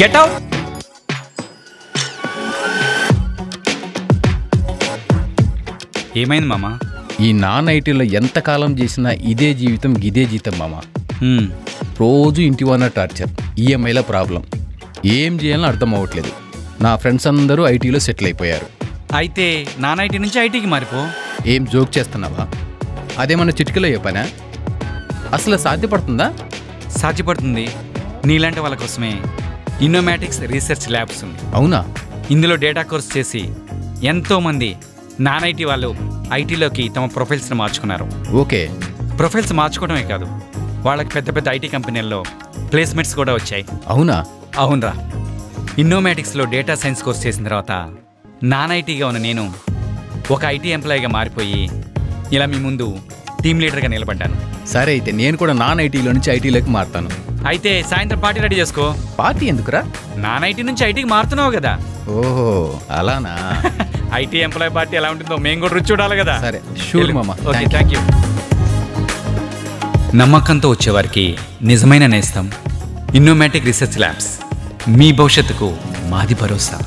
Get out ఏమైంది మామ? ఈ నాన్ ఐటీలో ఎంతకాలం చేసినా ఇదే జీవితం ఇదే జీతం మామ. రోజు ఇంటి ఓనర్ టార్చర్ ఈఎంఐల ప్రాబ్లం. ఏం చేయాలని అర్థం అవ్వట్లేదు. నా ఫ్రెండ్స్ అందరూ ఐటీలో సెటిల్ అయిపోయారు. అయితే నాన్ ఐటీ నుంచి ఐటీకి మారిపో. ఏం జోక్ చేస్తున్నావా? అదేమన్నా చిటికలో చెప్పానా? అసలు సాధ్యపడుతుందా? సాధ్యపడుతుంది. నీలాంటి వాళ్ళ కోసమే ఇన్నోమాటిక్స్ రీసెర్చ్ ల్యాబ్స్ ఉంది. అవునా? ఇందులో డేటా కోర్స్ చేసి ఎంతోమంది నాన్ ఐటీ వాళ్ళు ఐటీలోకి తమ ప్రొఫైల్స్ని మార్చుకున్నారు. ఓకే. ప్రొఫైల్స్ మార్చుకోవడమే కాదు వాళ్ళకి పెద్ద పెద్ద ఐటీ కంపెనీల్లో ప్లేస్మెంట్స్ కూడా వచ్చాయి. అవునా? అవునరా. ఇన్నోమాటిక్స్లో డేటా సైన్స్ కోర్స్ చేసిన తర్వాత నాన్ ఐటీగా ఉన్న నేను ఒక ఐటీ ఎంప్లాయీగా మారిపోయి ఇలా మీ ముందు టీమ్ లీడర్గా నిలబడ్డాను. సరే అయితే నేను కూడా నాన్ ఐటీలో నుంచి ఐటీలోకి మారుతాను. అయితే సాయంత్రం పార్టీ రెడీ చేసుకో. పార్టీ ఎందుకురా? నాన్ ఐటీ నుంచి ఐటీకి మారుతున్నావు కదా. ఓహో అలానా? ఐటీ ఎంప్లాయీ పార్టీ ఎలా ఉంటుందో మేము కూడా రుచి చూడాలి కదా. సరే షూర్ మామ. ఓకే థ్యాంక్ థ్యాంక్ యూ నమ్మకంతో వచ్చేవారికి నిజమైన నేస్తం. ఇన్నోమాటిక్ రీసెర్చ్ ల్యాబ్స్ మీ భవిష్యత్తుకు మాది భరోసా.